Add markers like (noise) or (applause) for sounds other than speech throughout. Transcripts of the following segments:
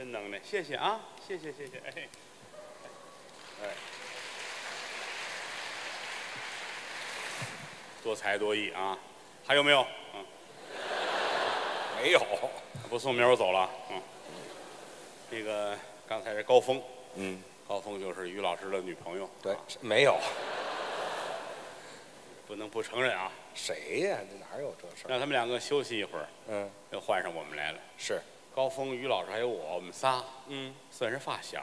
真能耐，谢谢啊，谢谢谢谢，哎，哎，多才多艺啊，还有没有？嗯，没有。不送明儿我走了。嗯，那个刚才是高峰，嗯，高峰就是于老师的女朋友，对啊，没有。不能不承认啊，谁呀？这哪有这事儿？让他们两个休息一会儿，嗯，又换上我们来了。是，高峰、于老师还有我，我们仨嗯，算是发小，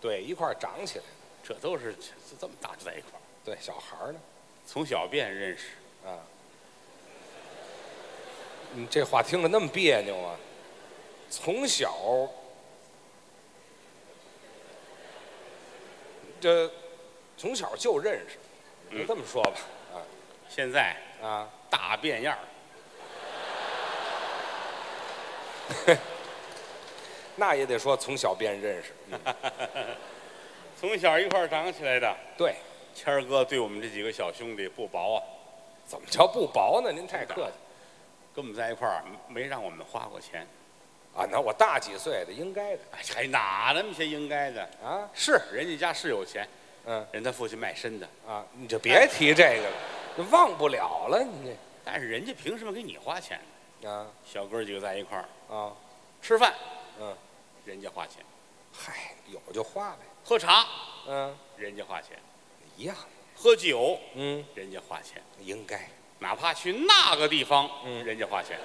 对，一块儿长起来的。这都是这这么大就在一块儿，对，小孩儿呢？从小便认识。啊，你这话听着那么别扭啊！从小，这从小就认识，就这么说吧。现在啊啊，大变样儿，(laughs) 那也得说从小便认识。嗯、(laughs) 从小一块儿长起来的。对，谦儿哥对我们这几个小兄弟不薄啊，怎么叫不薄呢？您太客气跟我们在一块儿没让我们花过钱，啊！那我大几岁的，应该的哎，还哪那么些应该的？啊。是人家家是有钱，嗯人他父亲卖身的，啊，你就别提这个了，就忘不了了。你 (laughs) 但是人家凭什么给你花钱呢？啊小哥几个在一块儿啊，吃饭，嗯，人家花钱；嗨，有就花呗。喝茶，嗯，人家花钱；一样。喝酒，嗯，人家花钱；应该哪怕去那个地方，嗯人家花钱。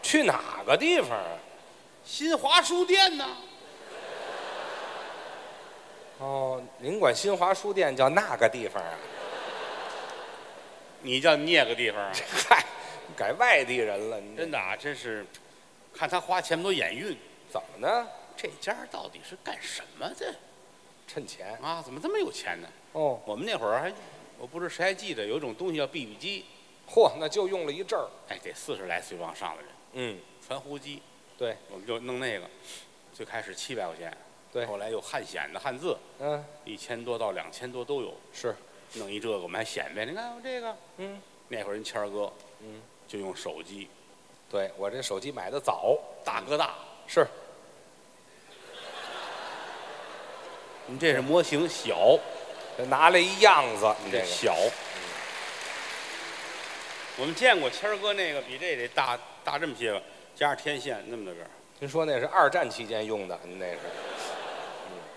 去哪个地方啊？新华书店呢？哦，您管新华书店叫那个地方啊？你叫那个地方啊？(laughs) 嗨，改外地人了，你真的啊，真是，看他花钱都眼晕。怎么呢？这家到底是干什么的？趁钱。啊？怎么这么有钱呢？哦，我们那会儿还，我不知道谁还记得有一种东西叫 BB 机，嚯，那就用了一阵儿。哎，得四十来岁往上的人，嗯，传呼机，对，我们就弄那个，最开始七百块钱，对。后来有汉显的汉字，嗯，一千多到两千多都有，是，弄一这个我们还显摆，你看我这个，嗯，那会儿人谦儿哥嗯，就用手机，对我这手机买的早，大哥大，是你这是模型小，拿来一样子，你这小。我们见过谦儿哥那个比这得大大这么些个，加上天线那么大个儿，您说那是二战期间用的，您那是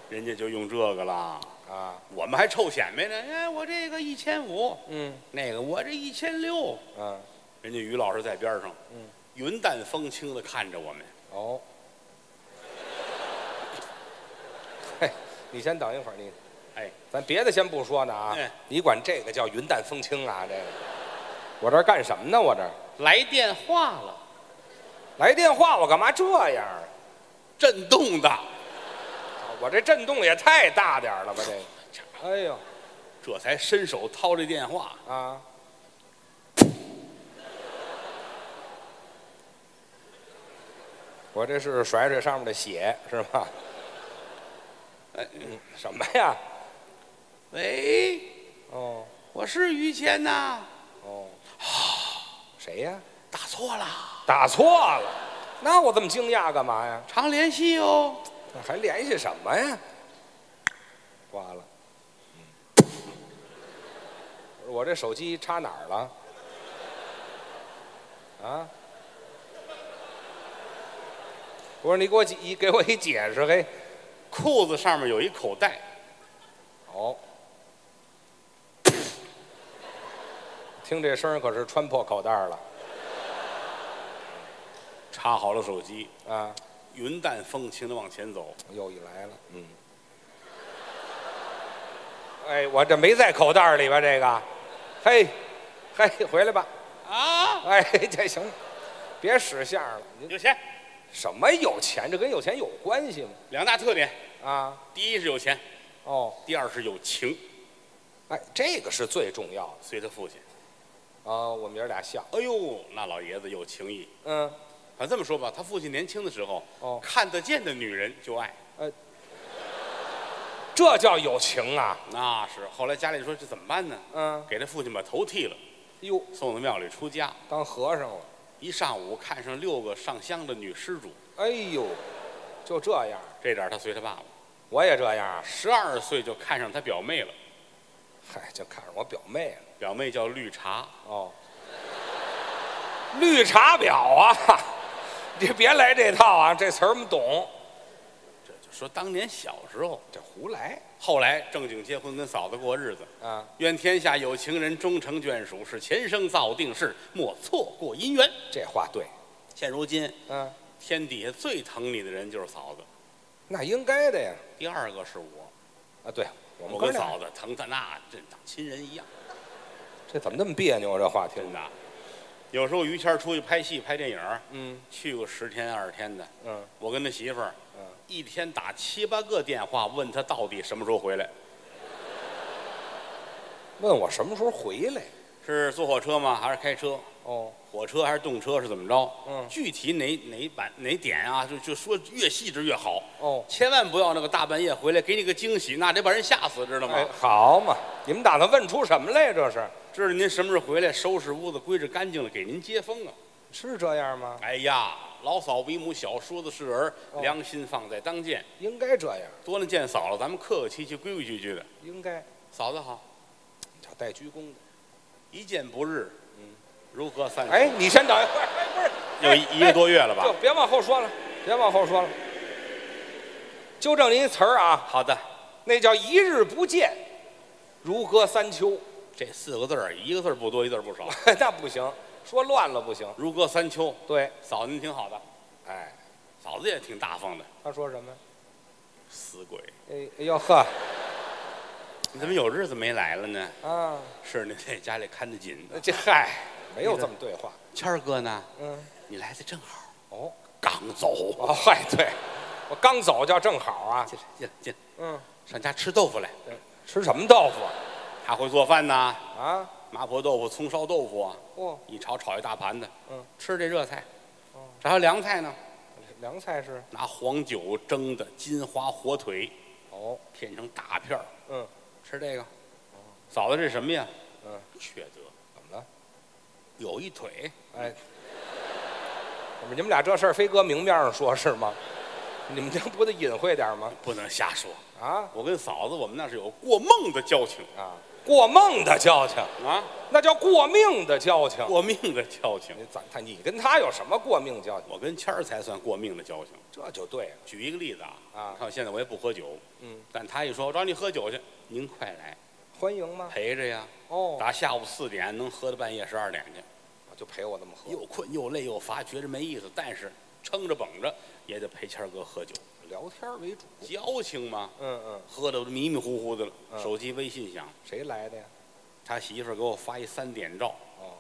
人家就用这个了。啊？我们还臭显摆呢，哎，我这个一千五，嗯那个我这一千六。嗯，人家于老师在边上，嗯，云淡风轻的看着我们。哦，嘿，你先等一会儿，你哎，咱别的先不说呢啊哎，你管这个叫云淡风轻啊？这个，我这儿干什么呢？我这儿来电话了，来电话，我干嘛这样啊？震动的，我这震动也太大点儿了吧？这个，哎呦这才伸手掏这电话。啊！我这是甩甩上面的血是吧？哎，嗯，什么呀？喂，哦我是于谦呐，哦，谁呀？打错了，打错了，那我这么惊讶干嘛呀？常联系哦。还联系什么呀？挂了。我这手机插哪儿了？啊？我说你给我解一给我一解释嘿？裤子上面有一口袋，哦，听这声儿可是穿破口袋了插好了手机，啊！云淡风轻的往前走。又一来了，嗯。哎，我这没在口袋里吧？这个，嘿，嘿，回来吧。啊，哎，这行了，别使相了。你有钱，什么有钱？这跟有钱有关系吗？两大特点：啊，第一是有钱，哦，第二是有情。哎，这个是最重要的随他父亲，啊。我们爷儿俩像，哎呦，那老爷子有情义。嗯，反正这么说吧，他父亲年轻的时候，哦看得见的女人就爱。这叫有情啊。那是后来家里说这怎么办呢？嗯，给他父亲把头剃了，哟，送到庙里出家。当和尚了。一上午看上六个上香的女施主，哎呦，就这样，这点儿他随他爸爸。我也这样啊。十二岁就看上他表妹了，嗨，就看上我表妹了。表妹叫绿茶。哦，绿茶婊啊！你别来这套啊，这词儿我们懂。这就说当年小时候，这胡来后来正经结婚，跟嫂子过日子。啊！愿天下有情人终成眷属，是前生造定事，莫错过姻缘。这话对。现如今，嗯，天底下最疼你的人就是嫂子，那应该的呀。第二个是我。啊，对，我们我哥嫂子疼他那真当亲人一样，这怎么那么别扭啊？这话听真的。有时候于谦儿出去拍戏、拍电影儿，嗯去过十天二十天的，嗯我跟他媳妇儿嗯，一天打七八个电话，问他到底什么时候回来。问我什么时候回来？是坐火车吗？还是开车？哦，火车还是动车？是怎么着？嗯具体哪哪版哪点啊？就就说越细致越好。哦，千万不要那个大半夜回来给你个惊喜，那得把人吓死，知道吗？哎，好嘛，你们打算问出什么来？这是知道您什么时候回来，收拾屋子归置干净了，给您接风啊！是这样吗？哎呀，老嫂为母，小叔子是儿，哦良心放在当间。应该这样，多了见嫂了，咱们客客气气、规规矩矩的。应该嫂子好，叫带鞠躬的。一见不日，嗯，如隔三秋。哎，你先等一会儿，哎，不是，有一一个多月了吧就？别往后说了，别往后说了。纠正您一词儿啊，好的，那叫一日不见，如隔三秋。这四个字儿，一个字儿不多，一字儿不少。(laughs) 那不行，说乱了不行。如隔三秋，对，嫂子您挺好的，哎，嫂子也挺大方的。他说什么？死鬼，哎哎呦呵你怎么有日子没来了呢？啊，是您在家里看得紧。这嗨，没有这么对话。谦儿哥呢？嗯，你来的正好，哦刚走。哦，嗨，对，我刚走叫正好啊。进来进来进来，嗯，上家吃豆腐来。吃什么豆腐啊？他会做饭呐，啊，麻婆豆腐、葱烧豆腐啊，哦、一炒炒一大盘子。嗯，吃这热菜。哦这还有凉菜呢，凉菜是拿黄酒蒸的金华火腿，哦，片成大片儿。嗯，吃这个。嫂子，这什么呀？嗯，缺德，怎么了？有一腿。哎，怎么你们俩这事儿非搁明面上说是吗？你们这不得隐晦点吗？不能瞎说。啊我跟嫂子，我们那是有过梦的交情啊，过梦的交情，啊，那叫过命的交情。过命的交情。你咱他你跟他有什么过命交情？我跟谦儿才算过命的交情。这就对了举一个例子啊，啊你看现在我也不喝酒，嗯，但他一说我找你喝酒去，您快来欢迎吗？陪着呀。哦，打下午四点能喝到半夜十二点去，就陪我这么喝，又困又累又乏，觉着没意思，但是撑着绷着也得陪谦儿哥喝酒，聊天为主。交情嘛。嗯嗯，喝的迷迷糊糊的了，嗯手机微信响，谁来的呀？他媳妇儿给我发一三点照，哦，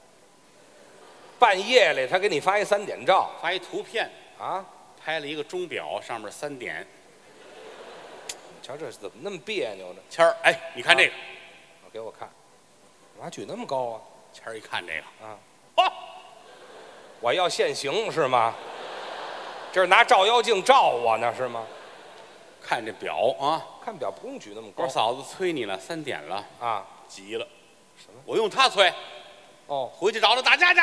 半夜里他给你发一三点照发一图片，啊？拍了一个钟表，上面三点。你瞧这怎么那么别扭呢？谦儿，哎，你看这个。我给我看，干嘛举那么高啊？谦儿一看这个，啊，哦，我要现行是吗？这是拿照妖镜照我呢是吗？看这表啊，看表不用举那么高我嫂子催你了，三点了，啊？急了。什么？我用他催，哦，回去找他打架去。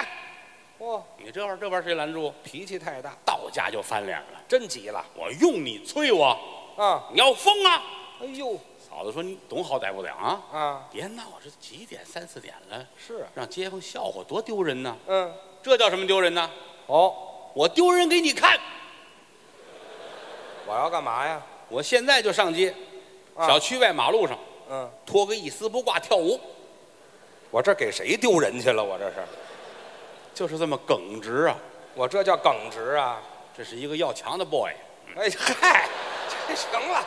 嚯，你这玩意儿，这玩意儿谁拦住？脾气太大，到家就翻脸了。真急了我用你催我，啊！你要疯啊！哎呦嫂子说你懂好歹不了啊，啊，别闹，这几点？三四点了，是啊，让街坊笑话，多丢人呢！嗯，这叫什么丢人呢？哦，我丢人给你看，我要干嘛呀？我现在就上街，啊小区外马路上嗯，脱个一丝不挂跳舞，我这给谁丢人去了？我这是，就是这么耿直啊！我这叫耿直啊！这是一个要强的 boy，哎嗨，这行了，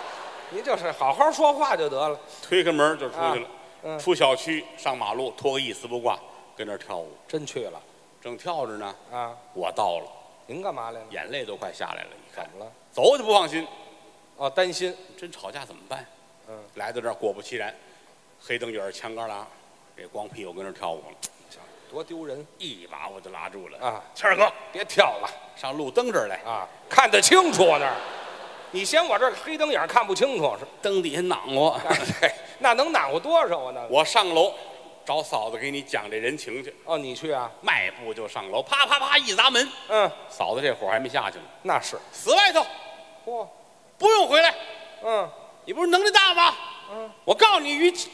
您就是好好说话就得了。推开门就出去了。嗯，出小区上马路，脱个一丝不挂，跟那儿跳舞，真去了正跳着呢，啊？我到了，您干嘛来了？眼泪都快下来了。你看怎么了？走就不放心，啊，担心。真吵架怎么办？嗯，来到这儿，果不其然，黑灯影儿墙旮旯，这光屁股跟那儿跳舞了，多丢人一把我就拉住了。啊！谦儿哥，别跳了上路灯这儿来，啊，看得清楚那儿。你嫌我这黑灯眼看不清楚是？灯底下攮我。哎那能暖和多少啊？那我上楼找嫂子给你讲这人情去，哦，你去啊？迈步就上楼，啪啪啪一砸门，嗯，嫂子这火还没下去呢，那是死外头，嚯，不用回来，嗯你不是能力大吗？嗯，我告诉你，于进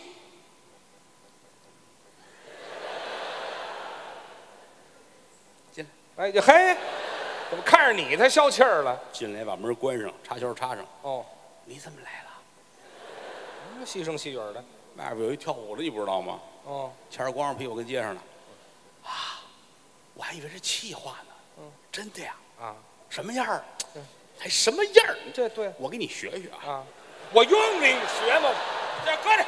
来，哎呀嘿，怎么看着你他消气儿了？进来把门关上，插销插上。哦，你怎么来了？嗯细声细语儿的。外边有一跳舞的，你不知道吗？哦，前儿光着屁股跟街上呢。啊，我还以为是气话呢。嗯，真的呀？啊，什么样儿嗯？还什么样儿？这对我给你学学啊。啊，我用你学吗？这搁这，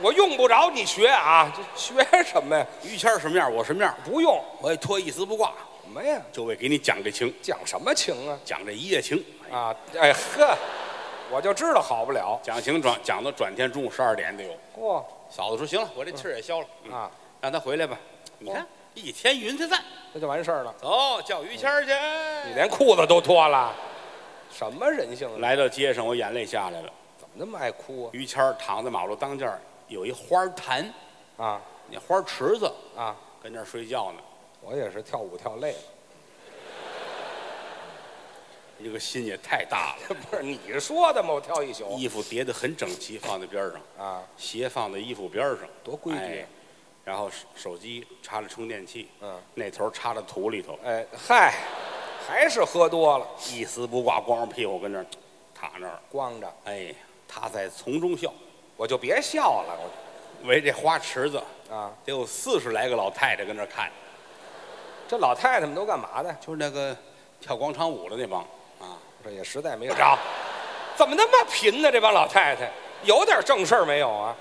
我用不着你学啊，这学什么呀？于谦儿什么样儿，我什么样儿，不用我也脱一丝不挂，什么呀？就为给你讲这情，讲什么情啊？讲这一夜情。啊，哎呵，我就知道好不了。讲情转讲到转天中午十二点得有。嚯嫂子说行了，我这气儿也消了，嗯啊，让他回来吧。你看一天云彩散，那就完事儿了。走，叫于谦儿去。你连裤子都脱了，什么人性啊？来到街上，我眼泪下来了。怎么那么爱哭啊于谦儿躺在马路当间儿，有一花坛，啊？啊那花池子，啊！跟那儿睡觉呢。我也是跳舞跳累了，你这个心也太大了。不是你说的吗？我跳一宿衣服叠得很整齐，放在边儿上，啊，鞋放在衣服边儿上，多规矩哎然后手手机插着充电器，嗯，那头插到土里头，哎嗨，还是喝多了，一丝不挂，光着屁股跟那儿躺那儿。光着，哎，他在从中笑，我就别笑了，我。围这花池子，啊，得有四十来个老太太跟那儿看，这老太太们都干嘛的？就是那个跳广场舞的那帮。啊。这也实在没着，怎么那么贫呢？这帮老太太？有点正事儿没有啊？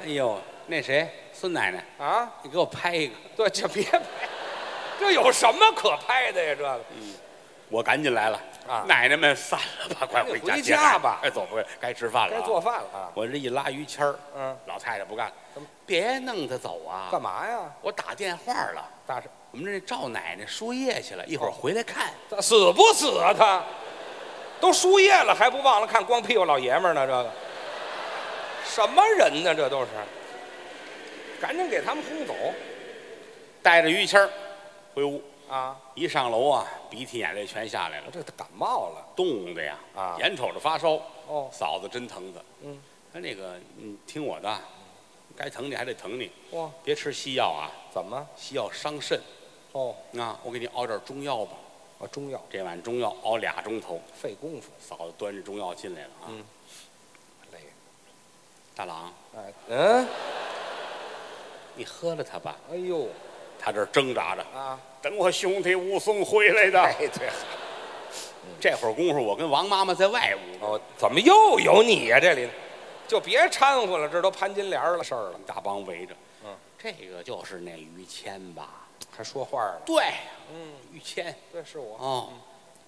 哎呦，那谁，孙奶奶，啊，你给我拍一个。对，这别拍，这有什么可拍的呀？这个我赶紧来了啊奶奶们散了吧，快回家回接孩子家吧快走回，该吃饭了、该做。饭了啊？我这一拉于谦儿，嗯，老太太不干怎么，别弄他走啊！干嘛呀？我打电话了，我们这赵奶奶输液去了，一会儿回来看。他死不死啊？他都输液了，还不忘了看光屁股老爷们儿呢？这个什么人呢？这都是，赶紧给他们轰走带着于谦儿回屋，啊！一上楼啊，鼻涕眼泪全下来了，这他感冒了冻的呀，啊眼瞅着发烧，哦，嫂子真疼他。嗯，他那个，你听我的，该疼你还得疼你，哇，别吃西药啊，怎么？西药伤肾哦，啊。我给你熬点中药吧，啊，中药这碗中药熬俩钟头。费功夫，嫂子端着中药进来了啊，嗯累。大郎，哎，嗯，你喝了它吧。哎呦他这儿挣扎着，啊，等我兄弟武松回来的。哎对，这会儿功夫，我跟王妈妈在外屋，哦，怎么又有你呀、这里就别掺和了，这都潘金莲的事儿了，一大帮围着。嗯，这个就是那于谦吧？还说话了。对，嗯，于谦对，是我。哦，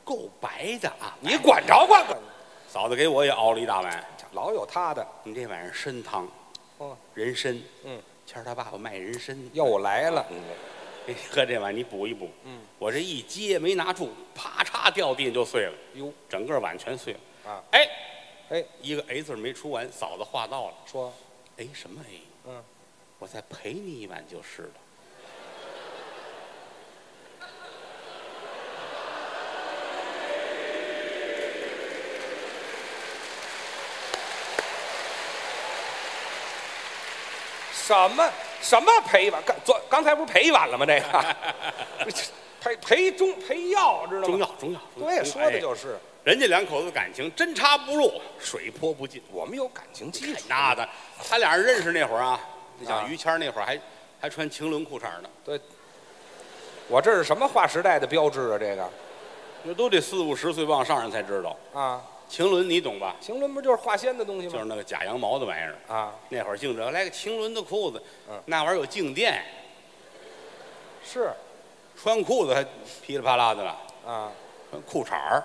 够白的啊！你管着管管，嫂子给我也熬了一大碗，老有他的。你这碗是参汤，哦，人参。嗯，谦儿他爸爸卖人参，又来了。你喝这碗你补一补。嗯，我这一接没拿住，啪嚓掉地上就碎了，哟整个碗全碎了。啊，哎，哎，一个 A 字没出完，嫂子话到了。说，哎，什么 A？嗯，我再陪你一碗就是了。什么什么赔一碗？刚昨刚才不是赔一碗了吗？这个 (laughs) 赔赔中赔药，知道吗？中药，中药。对，说的哎就是人家两口子感情针插不入，水泼不进。我们有感情基础。那的，他俩人认识那会儿啊，你啊想于谦那会儿还还穿晴纶裤衩呢，对，我这是什么划时代的标志啊？这个那都得四五十岁往上人才知道。啊，晴纶你懂吧？晴纶不就是化纤的东西吗？就是那个假羊毛的玩意儿。啊，那会儿净这来个晴纶的裤子，嗯。那玩意儿有静电，是。穿裤子还噼里啪啦的了，啊。穿裤衩儿，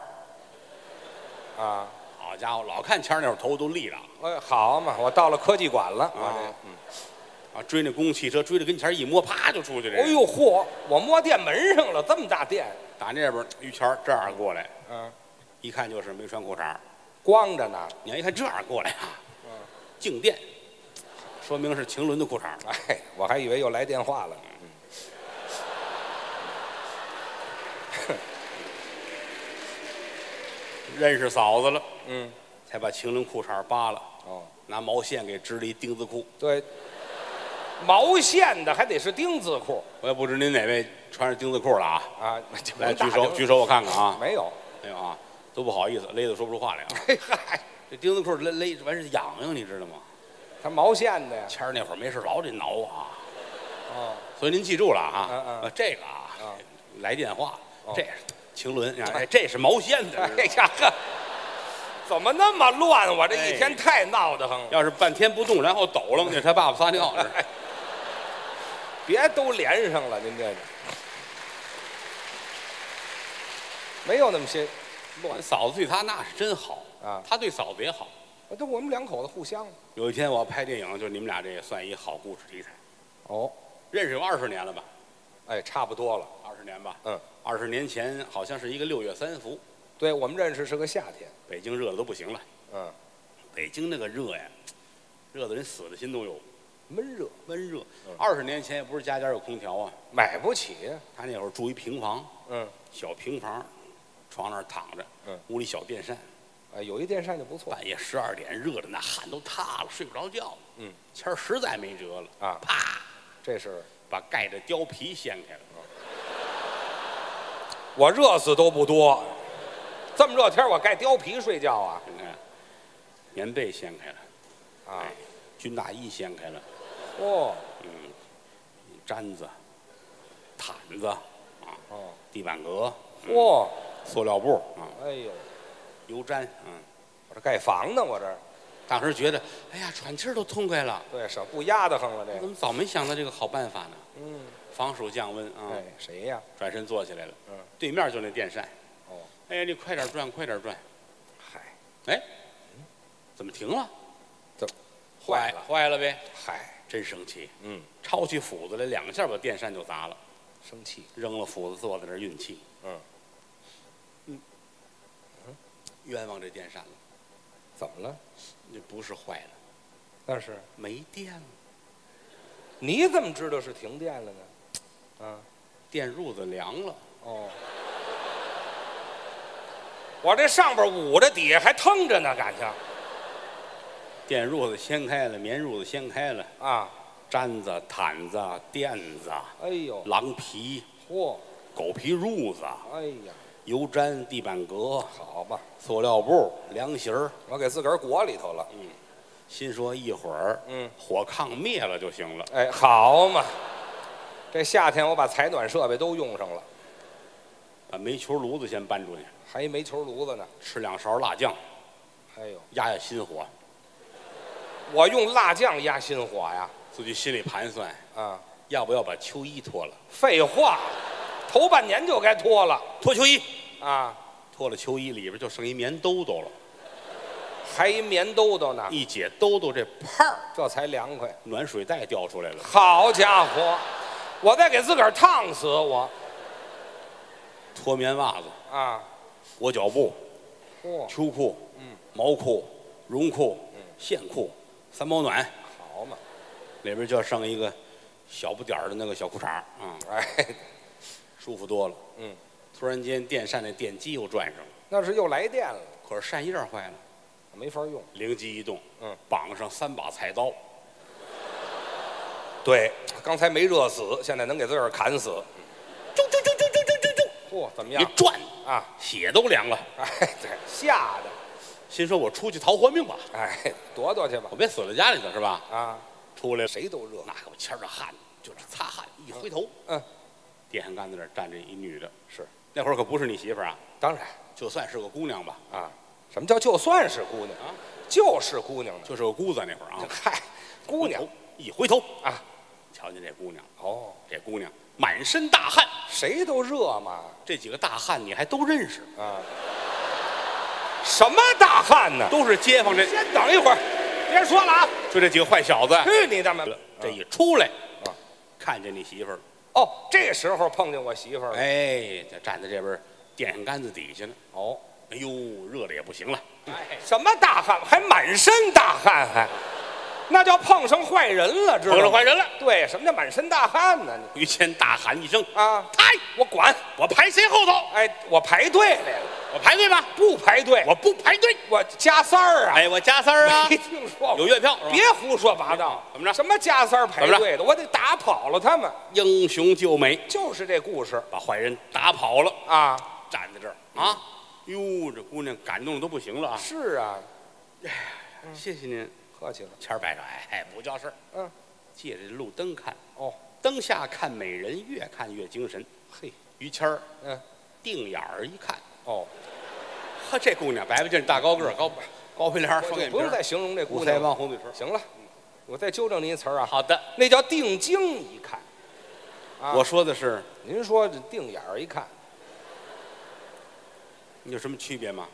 啊，好家伙，老看谦儿那会儿头都立了。哎，好嘛，我到了科技馆了，我啊这，嗯，啊，追那公共汽车，追着跟前儿一摸，啪就出去这。哎，呦嚯，我摸电门上了，这么大电，打那边儿于谦儿这样过来，嗯，一看就是没穿裤衩儿。光着呢，你要一看这样过来啊，嗯，静电，说明是晴纶的裤衩儿。哎，我还以为又来电话了，嗯，(laughs) 认识嫂子了，嗯，才把晴纶裤衩扒了，哦，拿毛线给织了一丁字裤。对，毛线的还得是丁字裤我也不知您哪位穿上丁字裤了啊？啊，就来举手举手，我看看啊。没有？没有啊，都不好意思，勒得说不出话来啊。嘿嗨，这钉子裤勒勒完是痒痒，你知道吗？它毛线的呀。谦儿那会儿没事老得挠啊，哦，所以您记住了啊。嗯嗯呃这个啊，嗯来电话，哦这是晴伦啊，哎这是毛线的。哎呀呵，怎么那么乱？我这哎一天太闹得慌了。要是半天不动，然后抖楞，那他爸爸撒尿。别都连上了，您这个没有那么些乱嫂子对他那是真好啊他对嫂子也好。都我们两口子互相有一天我要拍电影，就你们俩这也算一好故事题材。哦，认识有二十年了吧？哎，差不多了。二十年吧。嗯，二十年前好像是一个六月三伏，对我们认识是个夏天。北京热的都不行了。嗯，北京那个热呀，热的人死的心都有，闷热，闷热嗯。二十年前也不是家家有空调啊，买不起。他那会儿住一平房，嗯，小平房，床那儿躺着，嗯屋里小电扇，哎，有一电扇就不错。半夜十二点热的那汗都塌了，睡不着觉。嗯，谦儿实在没辙了，啊，啪这是把盖的貂皮掀开了，我热死都不多。这么热天儿我盖貂皮睡觉啊？你看，棉被掀开了，啊哎，军大衣掀开了，哦嗯，毡子、毯子啊，哦地板革、嚯，塑料布啊，哎呦，油毡，嗯。我这盖房呢，我这儿当时觉得，哎呀，喘气儿都痛快了，对是不压得慌了这怎么早没想到这个好办法呢？嗯，防暑降温啊！哎，谁呀？转身坐起来了，嗯，对面就那电扇，哦，哎，你快点转，快点转，嗨，哎，怎么停了？怎坏了？坏了呗！嗨，真生气，嗯，抄起斧子来，两下把电扇就砸了，生气。扔了斧子，坐在那儿运气，嗯，冤枉这电扇了，怎么了？那不是坏了，那是。没电了，你怎么知道是停电了呢？啊，电褥子凉了，哦，我这上边捂着，底下还腾着呢，感情电褥子掀开了，棉褥子掀开了，啊！毡子、毯子、垫子、哎呦，狼皮。嚯，狗皮褥子、哎呀，油毡、地板革、好吧，塑料布、凉席儿。我给自个儿裹里头了。嗯心说一会儿，嗯，火炕灭了就行了。哎，好嘛，这夏天我把采暖设备都用上了，把煤球炉子先搬出去，还一煤球炉子呢。吃两勺辣酱，哎呦，压压心火。我用辣酱压心火呀！自己心里盘算，啊，要不要把秋衣脱了？废话，头半年就该脱了脱秋衣，啊，脱了秋衣，里边就剩一棉兜兜了。还一棉兜兜呢，一解兜兜，这泡儿这才凉快。暖水袋掉出来了。好家伙，我再给自个儿烫死我。脱棉袜子、啊！裹脚布、嚯，秋裤、嗯。毛裤、绒裤、线裤、三保暖，好嘛，里边就剩一个小不点儿的那个小裤衩儿啊，哎，舒服多了。嗯，突然间电扇那电机又转上了，那是又来电了，可是扇叶坏了，没法用。灵机一动，嗯，绑上三把菜刀，(laughs) 对，刚才没热死，现在能给自个儿砍死。啾啾啾啾啾啾啾啾，嚯，怎么样？一转，啊？血都凉了。哎，对，吓的，心说我出去逃活命吧，哎，躲躲去吧。我。别死在家里头是吧？啊，出来了，谁都热。那可不牵着汗，就是擦汗，一回头，嗯，电线杆子那儿站着一女的，是，那会儿可不是你媳妇儿啊，当然就算是个姑娘吧，啊。什么叫就算是姑娘啊？就是姑娘呢。就是个姑子那会儿啊，(laughs) 嗨，姑娘一回头，啊。瞧见这姑娘，哦，这姑娘满身大汗，谁都热嘛。这几个大汉你还都认识，啊，什么大汉呢？都是街坊这，先等一会儿，别说了啊！就这几个坏小子，去你的吧！这一出来啊，看见你媳妇儿了，哦，这时候碰见我媳妇儿了。哎，就站在这边电线杆子底下呢，哦，哎呦，热的也不行了，哎，什么大汗？还满身大汗，还那叫碰上坏人了，知道吗？碰上坏人了。对，什么叫满身大汗呢？于谦大喊一声啊，哎，我管！我排谁后头？哎，我排队来了。我排队吧，不排队，我不排队。我加三儿啊！哎，我加三儿啊没，听说过有月票？别胡说八道，怎么着什么加三儿排队的，我得打跑了他们，英雄救美，就是这故事把坏人打跑了，啊。站在这儿啊，哟，这姑娘感动的都不行了啊！是啊，哎呀谢谢您，客气了。谦儿摆着，哎，不叫事儿。嗯，借着路灯看，哦，灯下看美人，越看越精神。嘿，于谦儿嗯，定眼儿一看，哦，(laughs) 呵，这姑娘白白净大高个儿，高高鼻梁儿，双眼皮儿，不用再形容这姑五腮。帮红嘴唇。行了，我再纠正您一词儿啊，好的，那叫定睛一看。啊我说的是您说这定眼儿一看，有什么区别吗？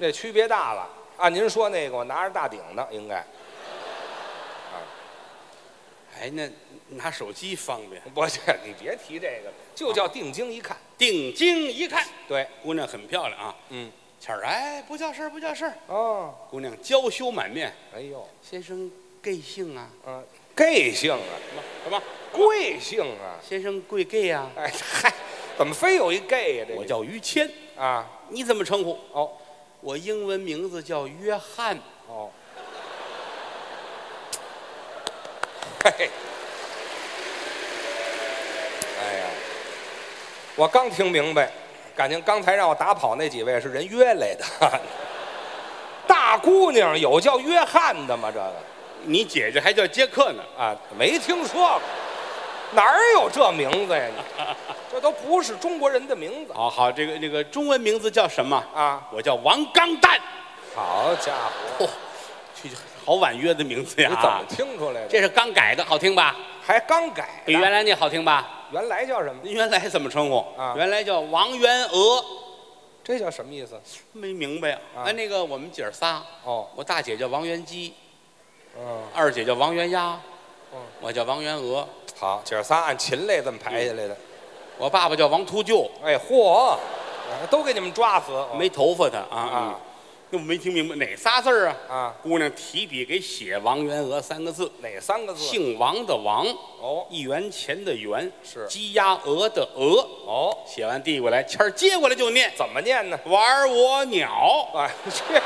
这区别大了。按您说那个，我拿着大顶呢应该，哎，那拿手机方便。不是 (laughs) 你别提这个了，就叫定睛一看。定睛一看，对，姑娘很漂亮啊。嗯，谦儿，哎，不叫事儿，不叫事儿。哦，姑娘娇羞满面，哎呦，先生贵姓啊？嗯，贵姓啊，什么什么？贵姓啊，先生贵 gay 啊？哎嗨，怎么非有一 gay 呀、这个我叫于谦，啊，你怎么称呼？哦我英文名字叫约翰。哦，嘿，哎呀，我刚听明白，感情刚才让我打跑那几位是人约来的。(laughs) 大姑娘有叫约翰的吗？这个你姐姐还叫杰克呢。啊，没听说过，哪儿有这名字呀？你 (laughs) 这都不是中国人的名字好好，这个这个中文名字叫什么？啊！我叫王刚蛋。好家伙，嚯、这好婉约的名字呀！你怎么听出来的？这是刚改的，好听吧？还刚改？比原来那好听吧？原来叫什么？您原来怎么称呼？啊原来叫王元娥。这叫什么意思？没明白啊哎，那个我们姐儿仨，哦，我大姐叫王元姬，嗯，二姐叫王元丫，嗯我叫王元娥，好，姐儿仨按禽类这么排下来的。我爸爸叫王秃鹫，哎，嚯，都给你们抓死！没头发的啊啊！那我没听明白哪仨字儿啊？啊，姑娘提笔给写“王元娥”三个字，哪三个字？姓王的王，哦一元钱的元，是鸡鸭鹅的鹅。哦，写完递过来，谦儿接过来就念怎么念呢？玩我鸟。哎，这